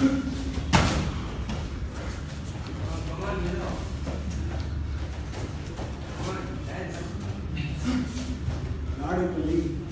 Not only